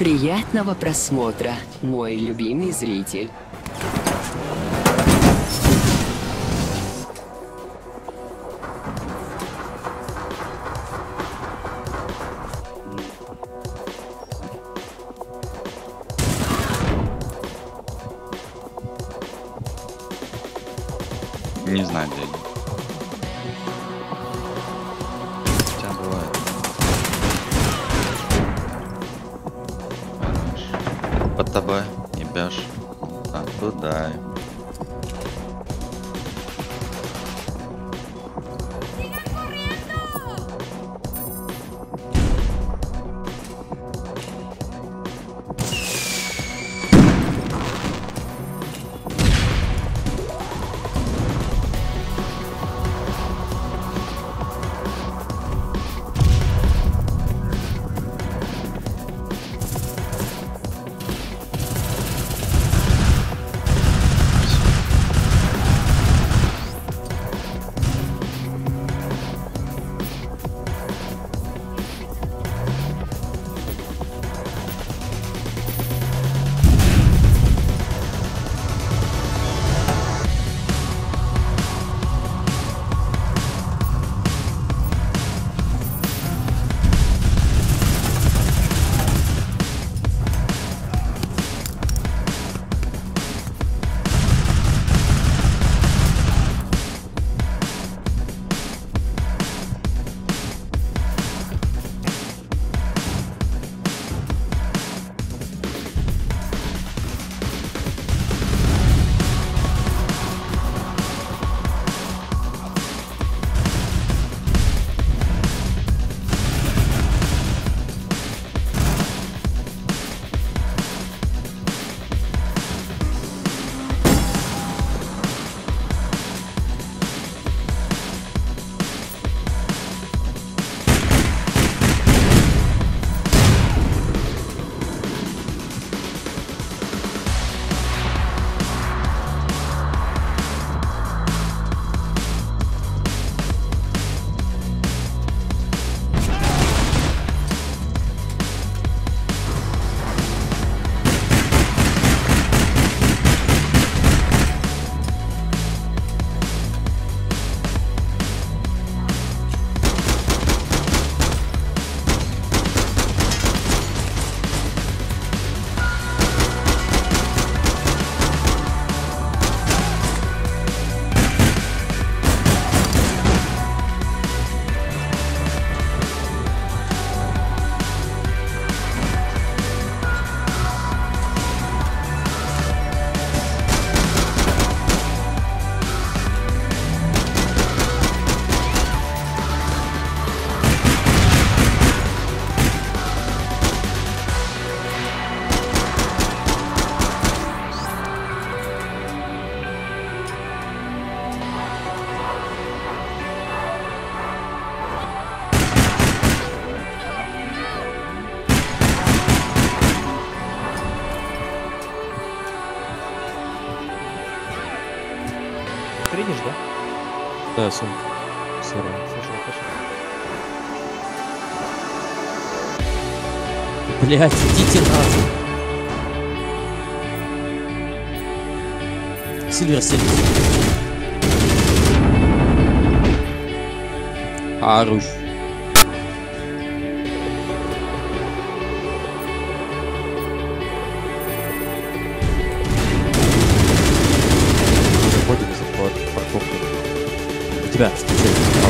Приятного просмотра, мой любимый зритель. Не знаю, где тобой, ебешь. А, туда. Приедешь, да? Да, сумка. Серая. Слушай. Блять, идите нахуй. Сильвер садись. Аруш. best.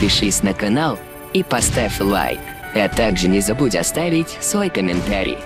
Подпишись на канал и поставь лайк. А также не забудь оставить свой комментарий.